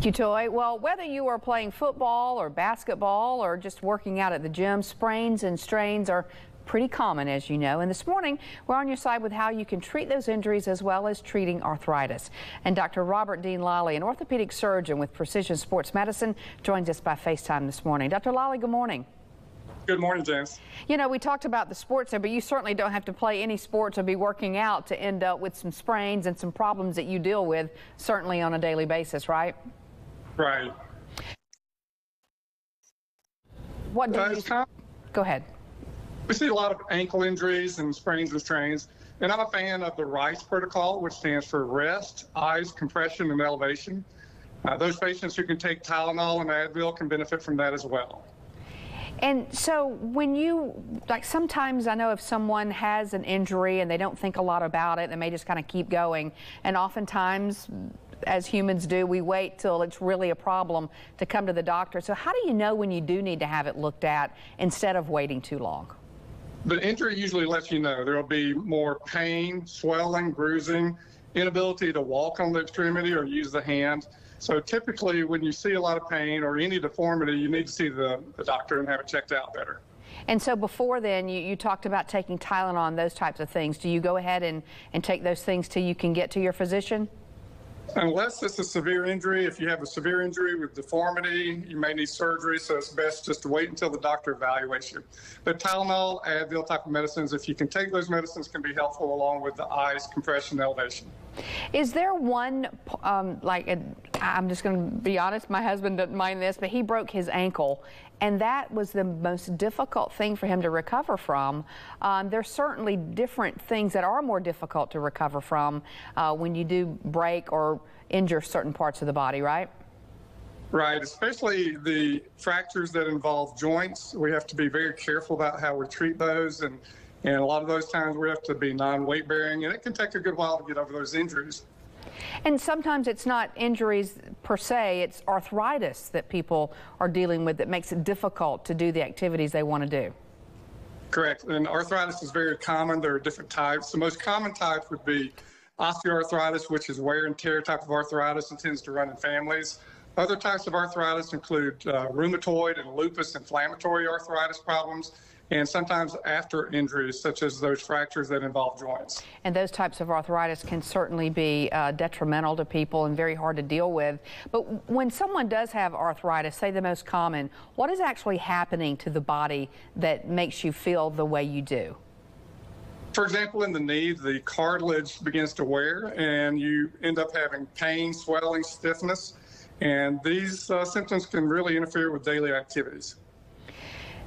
Thank you, Toy. Well, whether you are playing football or basketball or just working out at the gym, sprains and strains are pretty common, as you know. And this morning, we're on your side with how you can treat those injuries as well as treating arthritis. And Dr. Robert Dean Lolley, an orthopedic surgeon with Precision Sports Medicine, joins us by FaceTime this morning. Dr. Lolley, good morning. Good morning, James. You know, we talked about the sports there, but you certainly don't have to play any sports or be working out to end up with some sprains and some problems that you deal with, certainly on a daily basis, right? Right. What do Uh, you... kind Go ahead. we see a lot of ankle injuries and sprains and strains, and I'm a fan of the RICE protocol, which stands for rest, ice, compression, and elevation. Uh, those patients who can take Tylenol and Advil can benefit from that as well. And so when you, like sometimes I know if someone has an injury and they don't think a lot about it, they may just kind of keep going. And oftentimes, as humans do, we wait till it's really a problem to come to the doctor. So how do you know when you do need to have it looked at instead of waiting too long? The injury usually lets you know there will be more pain, swelling, bruising, inability to walk on the extremity or use the hand. So typically, when you see a lot of pain or any deformity, you need to see the, the doctor and have it checked out better. And so before then, you, you talked about taking Tylenol and those types of things. Do you go ahead and, and take those things till you can get to your physician? Unless it's a severe injury, if you have a severe injury with deformity, you may need surgery, so it's best just to wait until the doctor evaluates you. But Tylenol, Advil type of medicines, if you can take those medicines, can be helpful along with the ice, compression, elevation. Is there one, um, like, I'm just going to be honest, my husband doesn't mind this, but he broke his ankle, and that was the most difficult thing for him to recover from. Um, there's certainly different things that are more difficult to recover from uh, when you do break or injure certain parts of the body, right? Right, especially the fractures that involve joints. We have to be very careful about how we treat those, and, and a lot of those times we have to be non weight bearing, and it can take a good while to get over those injuries. And sometimes it's not injuries per se, it's arthritis that people are dealing with that makes it difficult to do the activities they want to do. Correct. And arthritis is very common. There are different types. The most common type would be osteoarthritis, which is wear and tear type of arthritis and tends to run in families. Other types of arthritis include uh, rheumatoid and lupus inflammatory arthritis problems, and sometimes after injuries, such as those fractures that involve joints. And those types of arthritis can certainly be uh, detrimental to people and very hard to deal with. But when someone does have arthritis, say the most common, what is actually happening to the body that makes you feel the way you do? For example, in the knee, the cartilage begins to wear, and you end up having pain, swelling, stiffness, and these uh, symptoms can really interfere with daily activities.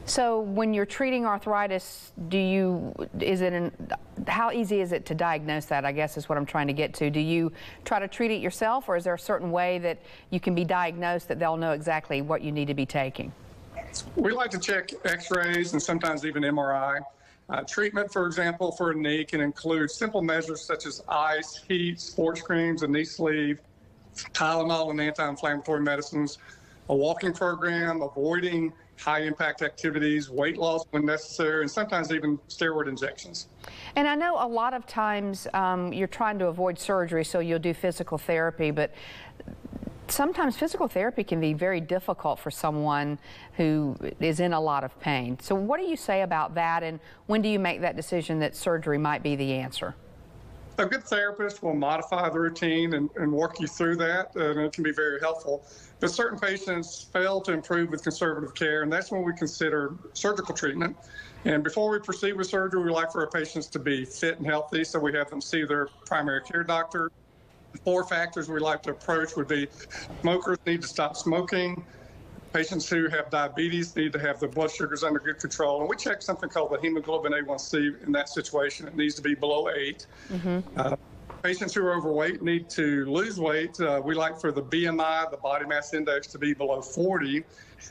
So when you're treating arthritis, do you is it an, how easy is it to diagnose that? I guess is what I'm trying to get to. Do you try to treat it yourself, or is there a certain way that you can be diagnosed that they'll know exactly what you need to be taking? We like to check X-rays and sometimes even MRI. Uh, treatment, for example, for a knee can include simple measures such as ice, heat, sports creams, a knee sleeve, Tylenol and anti-inflammatory medicines, a walking program, avoiding high impact activities, weight loss when necessary, and sometimes even steroid injections. And I know a lot of times um, you're trying to avoid surgery, so you'll do physical therapy, but sometimes physical therapy can be very difficult for someone who is in a lot of pain. So, what do you say about that, and when do you make that decision that surgery might be the answer? A good therapist will modify the routine and, and work you through that, and it can be very helpful. But certain patients fail to improve with conservative care, and that's when we consider surgical treatment. And before we proceed with surgery, we like for our patients to be fit and healthy, so we have them see their primary care doctor. Four factors we like to approach would be smokers need to stop smoking, Patients who have diabetes need to have their blood sugars under good control. And we check something called the hemoglobin A1C in that situation. It needs to be below 8 Uh, patients who are overweight need to lose weight. Uh, we like for the BMI, the body mass index, to be below 40.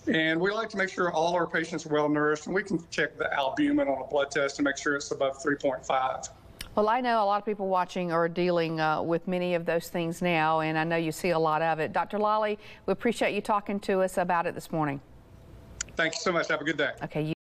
And we like to make sure all our patients are well nourished. And we can check the albumin on a blood test to make sure it's above 3.5. Well, I know a lot of people watching are dealing uh, with many of those things now, and I know you see a lot of it. Dr. Lolley, we appreciate you talking to us about it this morning. Thank you so much. Have a good day. Okay, you